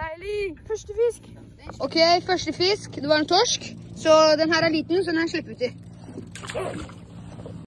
Deilig. Første fisk. OK, første fisk. Det var en torsk. Så den her er liten, så den her slipper vi til.